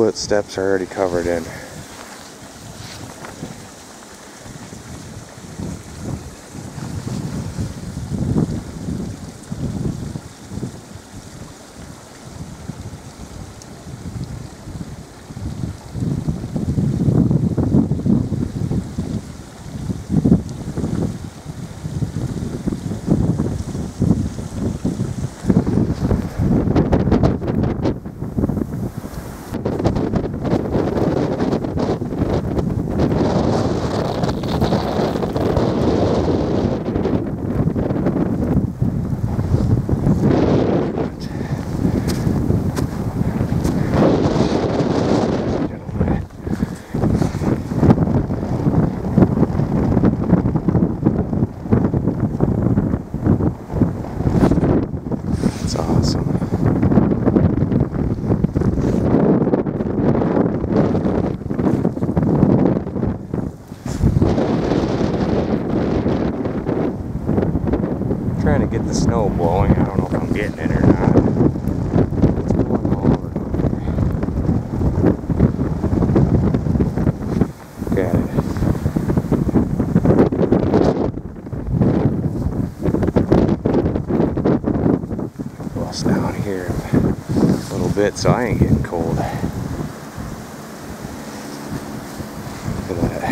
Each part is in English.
footsteps are already covered in. That's awesome. Trying to get the snow blowing. I don't know if I'm getting it or not. It's blowing all over at it. Bust down here a little bit so I ain't getting cold. Look at that.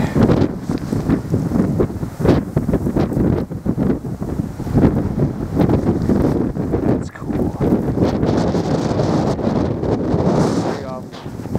That's cool. Way off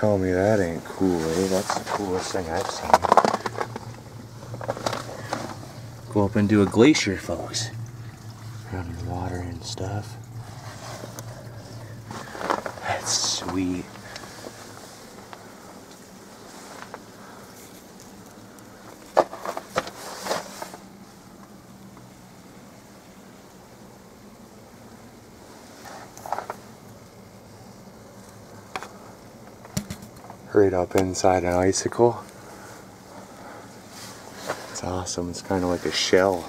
Tell me that ain't cool, eh? That's the coolest thing I've seen. Go up and do a glacier, folks. Running water and stuff. That's sweet. Right up inside an icicle. It's awesome. It's kind of like a shell.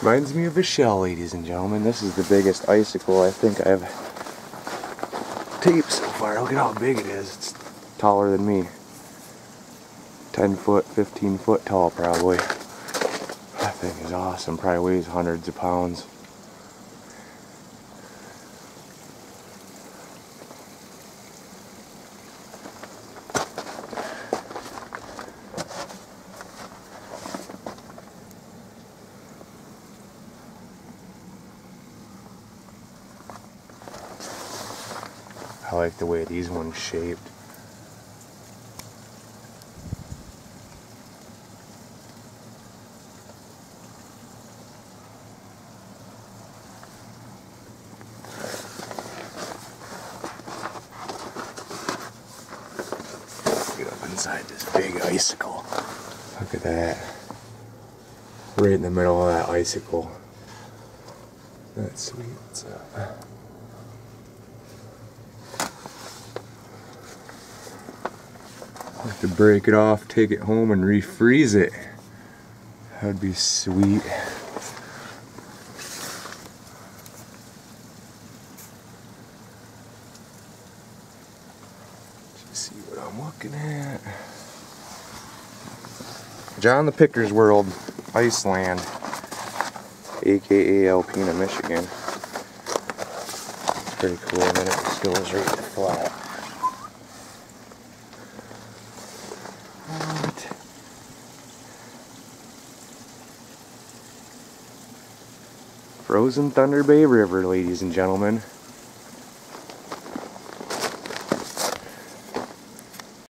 Reminds me of a shell, ladies and gentlemen. This is the biggest icicle I think I've taped so far. Look at how big it is. It's taller than me. 10 foot, 15 foot tall probably. That thing is awesome. Probably weighs hundreds of pounds. I like the way these ones shaped. Get up inside this big icicle. Look at that. Right in the middle of that icicle. That's sweet. Have to break it off, take it home, and refreeze it. That'd be sweet. See what I'm looking at. John the Picker's World, Iceland, aka Alpena, Michigan. Pretty cool, and then it goes right flat. Frozen Thunder Bay River, ladies and gentlemen.